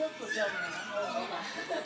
这不叫你了我不管